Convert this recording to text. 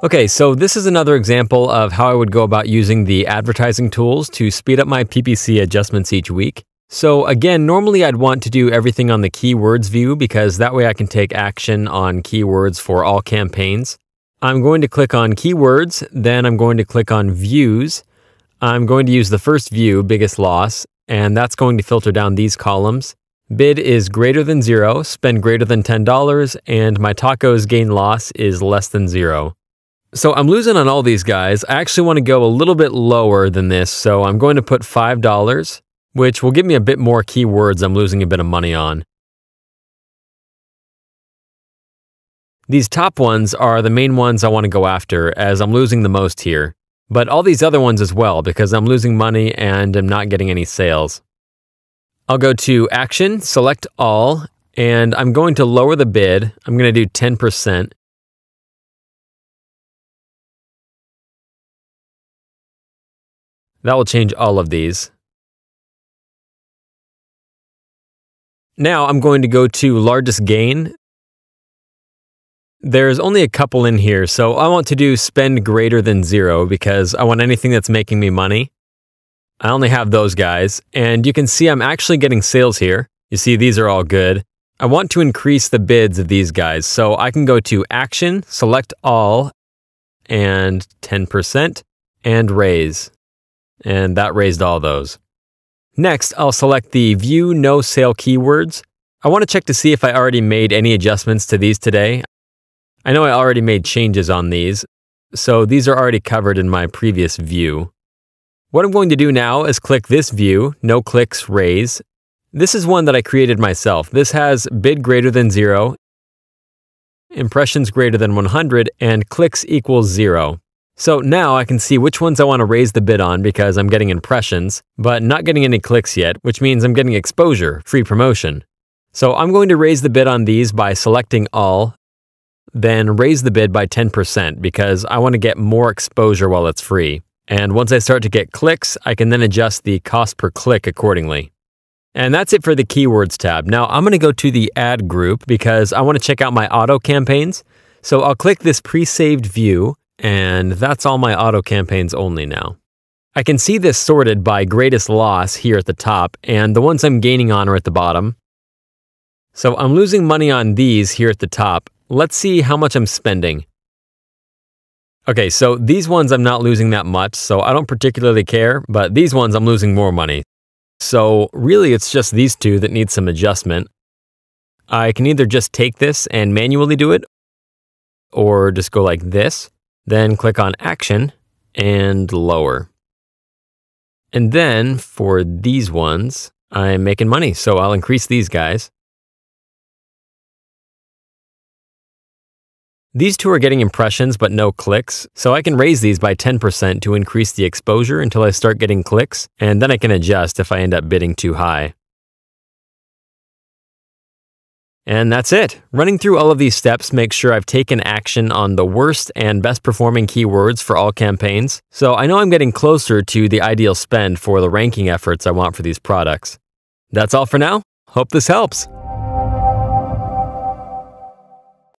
Okay, so this is another example of how I would go about using the advertising tools to speed up my PPC adjustments each week. So again, normally I'd want to do everything on the keywords view because that way I can take action on keywords for all campaigns. I'm going to click on keywords, then I'm going to click on views. I'm going to use the first view, biggest loss, and that's going to filter down these columns. Bid is greater than zero, spend greater than $10, and my tacos gain loss is less than zero. So I'm losing on all these guys. I actually want to go a little bit lower than this, so I'm going to put $5 which will give me a bit more keywords I'm losing a bit of money on. These top ones are the main ones I want to go after, as I'm losing the most here. But all these other ones as well, because I'm losing money and I'm not getting any sales. I'll go to Action, select All, and I'm going to lower the bid. I'm going to do 10%. That will change all of these. Now I'm going to go to largest gain. There's only a couple in here, so I want to do spend greater than zero because I want anything that's making me money. I only have those guys, and you can see I'm actually getting sales here. You see, these are all good. I want to increase the bids of these guys, so I can go to Action, select All, and 10%, and Raise. And that raised all those. Next, I'll select the View No Sale keywords. I want to check to see if I already made any adjustments to these today. I know I already made changes on these, so these are already covered in my previous view. What I'm going to do now is click this view, No Clicks Raise. This is one that I created myself. This has bid greater than zero, impressions greater than 100, and clicks equals zero. So now I can see which ones I want to raise the bid on because I'm getting impressions, but not getting any clicks yet, which means I'm getting exposure, free promotion. So I'm going to raise the bid on these by selecting all, then raise the bid by 10% because I want to get more exposure while it's free. And once I start to get clicks, I can then adjust the cost per click accordingly. And that's it for the keywords tab. Now I'm going to go to the ad group because I want to check out my auto campaigns. So I'll click this pre-saved view and that's all my auto campaigns only now. I can see this sorted by greatest loss here at the top, and the ones I'm gaining on are at the bottom. So I'm losing money on these here at the top. Let's see how much I'm spending. Okay, so these ones I'm not losing that much, so I don't particularly care, but these ones I'm losing more money. So really it's just these two that need some adjustment. I can either just take this and manually do it, or just go like this. Then click on Action and Lower. And then for these ones, I'm making money, so I'll increase these guys. These two are getting impressions but no clicks, so I can raise these by 10% to increase the exposure until I start getting clicks, and then I can adjust if I end up bidding too high. And that's it. Running through all of these steps makes sure I've taken action on the worst and best performing keywords for all campaigns, so I know I'm getting closer to the ideal spend for the ranking efforts I want for these products. That's all for now. Hope this helps.